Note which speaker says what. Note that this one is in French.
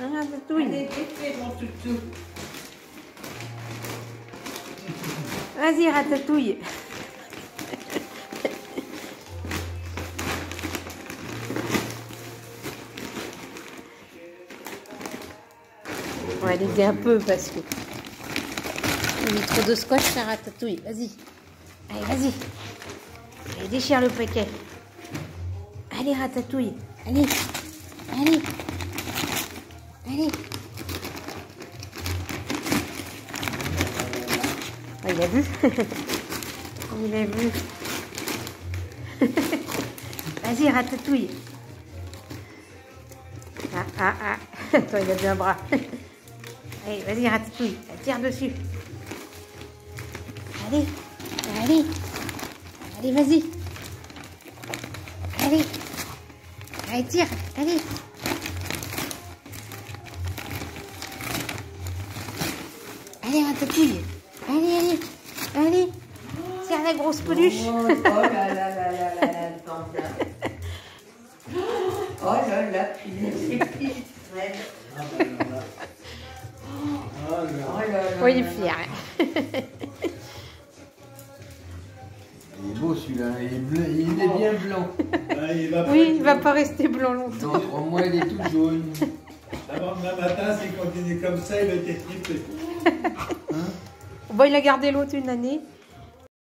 Speaker 1: Ratatouille.
Speaker 2: Allez, fais mon toutou.
Speaker 1: Vas-y, ratatouille. On va l'aider un peu parce que il met trop de scotch, ça ratatouille. Vas-y. Allez, vas-y. Allez, déchire le paquet. Allez, ratatouille. Allez. Allez. Ah, il a vu. il a vu. Vas-y, ratatouille. Ah, ah, ah. Attends, il a bien un bras. Allez, vas-y, ratatouille. Tire dessus. Allez, allez. Allez, vas-y. Allez. Allez, tire. Allez. Allez, ratatouille. Allez, allez. Allez. Tire la grosse peluche.
Speaker 2: Oh, oh là là là là là là. Oh là là, c'est Fred. Oh là là.
Speaker 1: Oui, il est fier.
Speaker 3: Il est beau celui-là, il est, bleu, il est bien blanc.
Speaker 4: Ah, il va
Speaker 1: Oui, il va
Speaker 4: jaune.
Speaker 1: pas rester blanc longtemps.
Speaker 3: Dans trois mois, il est tout jaune.
Speaker 4: D'abord, demain matin, s'il continue comme ça, il va être triplé.
Speaker 1: Bon, il a gardé l'autre une année.